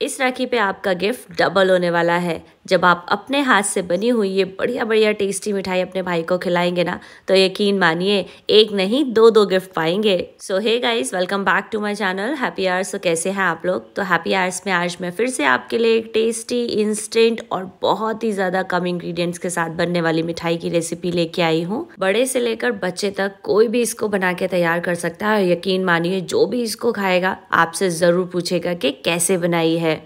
इस राखी पे आपका गिफ्ट डबल होने वाला है। जब आप अपने हाथ से बनी हुई ये बढ़िया बढ़िया टेस्टी मिठाई अपने भाई को खिलाएँगे ना तो यकीन मानिए, एक नहीं, दो दो गिफ्ट पाएँगे। So hey guys welcome back to my channel happy hours तो कैसे हैं आप लोग? तो हैप्पी आवर्स में आज मैं फिर से आपके लिए एक टेस्टी इंस्टेंट और बहुत ही ज़्यादा कम इंग्रेडिएंट्स के साथ बनने वाली मिठाई की रेसिपी लेके आई हूँ। बड़े से लेकर बच्चे तक कोई भी इसको बना के तैयार कर सकता है। यकीन मानिए, जो भी इसको खाएगा, आपसे ज़रूर पूछेगा कि कैसे बनाई है।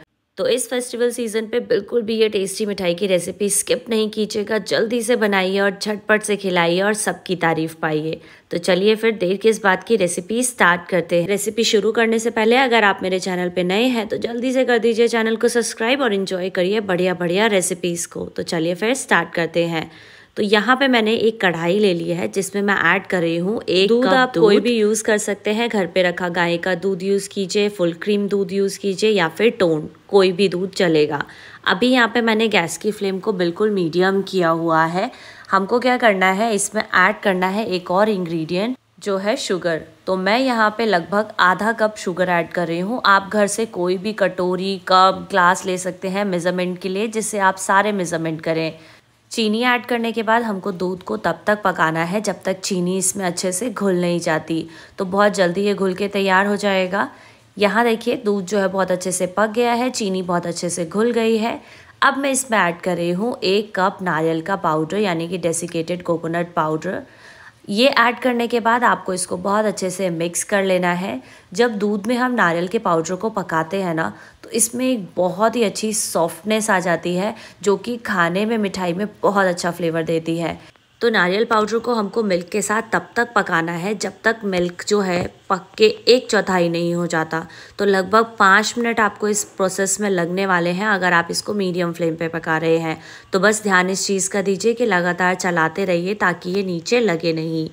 तो इस फेस्टिवल सीज़न पे बिल्कुल भी ये टेस्टी मिठाई की रेसिपी स्किप नहीं कीजिएगा। जल्दी से बनाइए और झटपट से खिलाइए और सबकी तारीफ़ पाइए। तो चलिए फिर देर के इस बात की रेसिपी स्टार्ट करते हैं। रेसिपी शुरू करने से पहले अगर आप मेरे चैनल पे नए हैं तो जल्दी से कर दीजिए चैनल को सब्सक्राइब और इन्जॉय करिए बढ़िया बढ़िया रेसिपीज़ को। तो चलिए फिर स्टार्ट करते हैं। तो यहाँ पे मैंने एक कढ़ाई ले ली है जिसमें मैं ऐड कर रही हूँ एक दूध आप कोई भी यूज़ कर सकते हैं घर पे रखा गाय का दूध यूज़ कीजिए फुल क्रीम दूध यूज़ कीजिए या फिर टोन कोई भी दूध चलेगा। अभी यहाँ पे मैंने गैस की फ्लेम को बिल्कुल मीडियम किया हुआ है। हमको क्या करना है इसमें ऐड करना है एक और इंग्रेडिएंट जो है शुगर तो मैं यहाँ पे लगभग आधा कप शुगर ऐड कर रही हूँ। आप घर से कोई भी कटोरी कप ग्लास ले सकते हैं मेज़रमेंट के लिए जिससे आप सारे मेज़रमेंट करें। चीनी ऐड करने के बाद हमको दूध को तब तक पकाना है जब तक चीनी इसमें अच्छे से घुल नहीं जाती। तो बहुत जल्दी ये घुल के तैयार हो जाएगा। यहाँ देखिए, दूध जो है बहुत अच्छे से पक गया है, चीनी बहुत अच्छे से घुल गई है। अब मैं इसमें ऐड कर रही हूँ एक कप नारियल का पाउडर, यानी कि डेसिकेटेड कोकोनट पाउडर ये ऐड करने के बाद आपको इसको बहुत अच्छे से मिक्स कर लेना है। जब दूध में हम नारियल के पाउडर को पकाते हैं ना तो इसमें एक बहुत ही अच्छी सॉफ्टनेस आ जाती है, जो कि खाने में मिठाई में बहुत अच्छा फ्लेवर देती है। तो नारियल पाउडर को हमको मिल्क के साथ तब तक पकाना है, जब तक मिल्क जो है पक के एक चौथाई नहीं हो जाता। तो लगभग पाँच मिनट आपको इस प्रोसेस में लगने वाले हैं, अगर आप इसको मीडियम फ्लेम पे पका रहे हैं। तो बस ध्यान इस चीज़ का दीजिए कि लगातार चलाते रहिए ताकि ये नीचे लगे नहीं।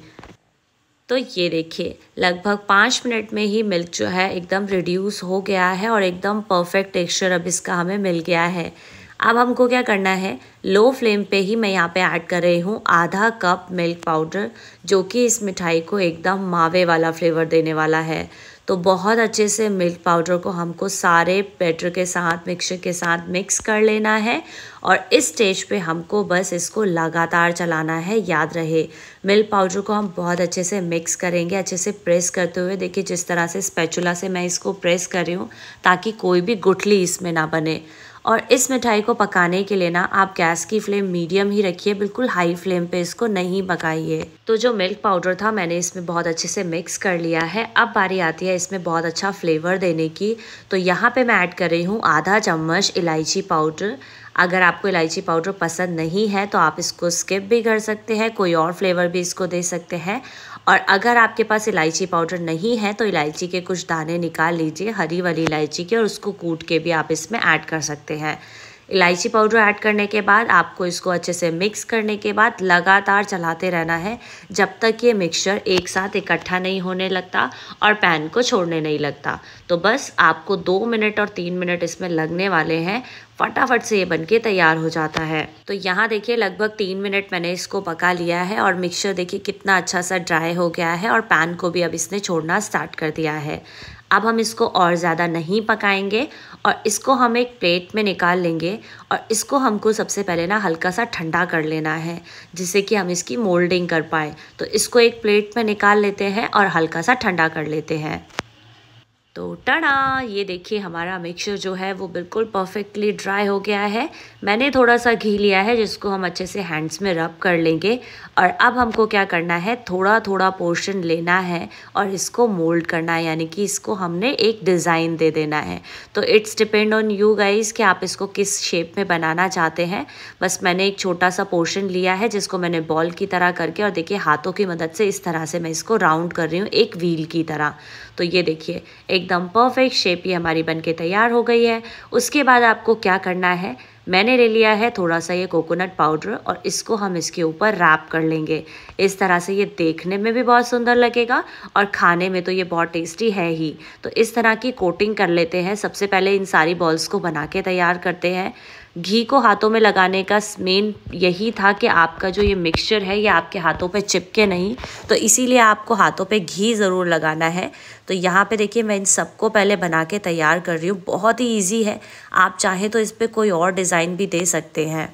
तो ये देखिए, लगभग पाँच मिनट में ही मिल्क जो है एकदम रिड्यूस हो गया है और एकदम परफेक्ट टेक्सचर अब इसका हमें मिल गया है। अब हमको क्या करना है? लो फ्लेम पे ही मैं यहाँ पे ऐड कर रही हूँ आधा कप मिल्क पाउडर, जो कि इस मिठाई को एकदम मावे वाला फ्लेवर देने वाला है। तो बहुत अच्छे से मिल्क पाउडर को हमको सारे बैटर के साथ मिक्सर के साथ मिक्स कर लेना है और इस स्टेज पे हमको बस इसको लगातार चलाना है, याद रहे। मिल्क पाउडर को हम बहुत अच्छे से मिक्स करेंगे, अच्छे से प्रेस करते हुए। देखिए, जिस तरह से स्पैचुला से मैं इसको प्रेस कर रही हूँ, ताकि कोई भी गुठली इसमें ना बने। और इस मिठाई को पकाने के लिए ना आप गैस की फ्लेम मीडियम ही रखिए, बिल्कुल हाई फ्लेम पे इसको नहीं पकाइए। तो जो मिल्क पाउडर था मैंने इसमें बहुत अच्छे से मिक्स कर लिया है। अब बारी आती है इसमें बहुत अच्छा फ्लेवर देने की। तो यहाँ पे मैं ऐड कर रही हूँ आधा चम्मच इलायची पाउडर। अगर आपको इलायची पाउडर पसंद नहीं है तो आप इसको स्किप भी कर सकते हैं, कोई और फ्लेवर भी इसको दे सकते हैं। और अगर आपके पास इलायची पाउडर नहीं है तो इलायची के कुछ दाने निकाल लीजिए, हरी वाली इलायची के, और उसको कूट के भी आप इसमें ऐड कर सकते हैं। इलायची पाउडर ऐड करने के बाद आपको इसको अच्छे से मिक्स करने के बाद लगातार चलाते रहना है, जब तक ये मिक्सचर एक साथ इकट्ठा नहीं होने लगता और पैन को छोड़ने नहीं लगता। तो बस आपको दो मिनट और तीन मिनट इसमें लगने वाले हैं, फटाफट से ये बन के तैयार हो जाता है। तो यहाँ देखिए, लगभग तीन मिनट मैंने इसको पका लिया है और मिक्सचर देखिए कितना अच्छा सा ड्राई हो गया है और पैन को भी अब इसने छोड़ना स्टार्ट कर दिया है। अब हम इसको और ज़्यादा नहीं पकाएँगे और इसको हम एक प्लेट में निकाल लेंगे और इसको हमको सबसे पहले ना हल्का सा ठंडा कर लेना है, जिससे कि हम इसकी मोल्डिंग कर पाए। तो इसको एक प्लेट में निकाल लेते हैं और हल्का सा ठंडा कर लेते हैं। तो टड़ा, ये देखिए हमारा मिक्सचर जो है वो बिल्कुल परफेक्टली ड्राई हो गया है। मैंने थोड़ा सा घी लिया है, जिसको हम अच्छे से हैंड्स में रब कर लेंगे। और अब हमको क्या करना है थोड़ा थोड़ा पोर्शन लेना है और इसको मोल्ड करना है, यानी कि इसको हमने एक डिज़ाइन दे देना है। तो it's depend on you guys कि आप इसको किस शेप में बनाना चाहते हैं। बस मैंने एक छोटा सा पोर्शन लिया है, जिसको मैंने बॉल की तरह करके और देखिए हाथों की मदद से इस तरह से मैं इसको राउंड कर रही हूँ, एक व्हील की तरह। तो ये देखिए एकदम परफेक्ट शेप ये हमारी बन के तैयार हो गई है। उसके बाद आपको क्या करना है? मैंने ले लिया है थोड़ा सा ये कोकोनट पाउडर और इसको हम इसके ऊपर रैप कर लेंगे। इस तरह से ये देखने में भी बहुत सुंदर लगेगा और खाने में तो ये बहुत टेस्टी है ही। तो इस तरह की कोटिंग कर लेते हैं। सबसे पहले इन सारी बॉल्स को बना के तैयार करते हैं। घी को हाथों में लगाने का मेन यही था कि आपका जो ये मिक्सचर है, ये आपके हाथों पे चिपके नहीं। तो इसीलिए आपको हाथों पे घी ज़रूर लगाना है। तो यहाँ पे देखिए, मैं इन सबको पहले बना के तैयार कर रही हूँ। बहुत ही ईजी है। आप चाहें तो इस पर कोई और डिज़ाइन भी दे सकते हैं।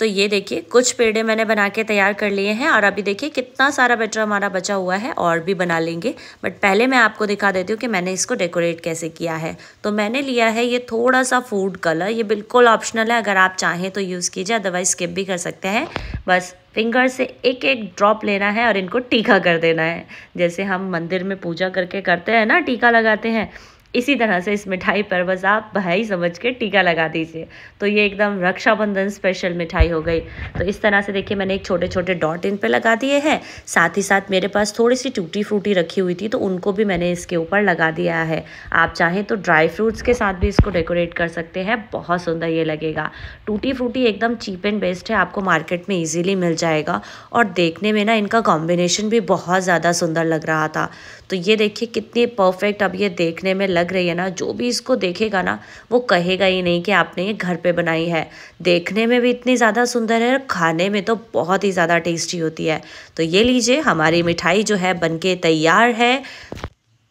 तो ये देखिए, कुछ पेड़े मैंने बना के तैयार कर लिए हैं और अभी देखिए कितना सारा बेटर हमारा बचा हुआ है और भी बना लेंगे। बट पहले मैं आपको दिखा देती हूँ कि मैंने इसको डेकोरेट कैसे किया है। तो मैंने लिया है ये थोड़ा सा फ़ूड कलर, ये बिल्कुल ऑप्शनल है, अगर आप चाहें तो यूज़ कीजिए, अदरवाइज़ स्किप भी कर सकते हैं। बस फिंगर से एक एक ड्रॉप लेना है और इनको टीका कर देना है। जैसे हम मंदिर में पूजा करके करते हैं ना, टीका लगाते हैं इसी तरह से इस मिठाई पर बस आप भाई समझ के टीका लगा दीजिए। तो ये एकदम रक्षाबंधन स्पेशल मिठाई हो गई। तो इस तरह से देखिए मैंने एक छोटे छोटे डॉट इन पे लगा दिए हैं। साथ ही साथ मेरे पास थोड़ी सी टूटी फ्रूटी रखी हुई थी तो उनको भी मैंने इसके ऊपर लगा दिया है। आप चाहें तो ड्राई फ्रूट्स के साथ भी इसको डेकोरेट कर सकते हैं। बहुत सुंदर ये लगेगा। टूटी फ्रूटी एकदम चीप एंड बेस्ट है। आपको मार्केट में ईजिली मिल जाएगा। और देखने में ना इनका कॉम्बिनेशन भी बहुत ज़्यादा सुंदर लग रहा था। तो ये देखिए कितनी परफेक्ट अब ये देखने में लग रही है ना, जो भी इसको देखेगा ना, वो कहेगा ही नहीं कि आपने ये घर पे बनाई है। देखने में भी इतनी ज़्यादा सुंदर है और खाने में तो बहुत ही ज़्यादा टेस्टी होती है। तो ये लीजिए, हमारी मिठाई जो है बनके तैयार है।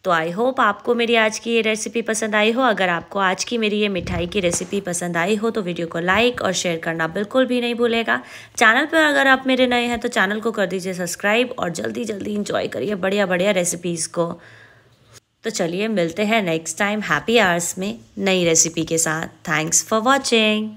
तो आई होप आपको मेरी आज की ये रेसिपी पसंद आई हो। अगर आपको आज की मेरी ये मिठाई की रेसिपी पसंद आई हो तो वीडियो को लाइक और शेयर करना बिल्कुल भी नहीं भूलेगा। चैनल पर अगर आप मेरे नए हैं तो चैनल को कर दीजिए सब्सक्राइब और जल्दी जल्दी इंजॉय करिए बढ़िया बढ़िया रेसिपीज़ को। तो चलिए मिलते हैं नेक्स्ट टाइम हैप्पी आवर्स में नई रेसिपी के साथ। Thanks for watching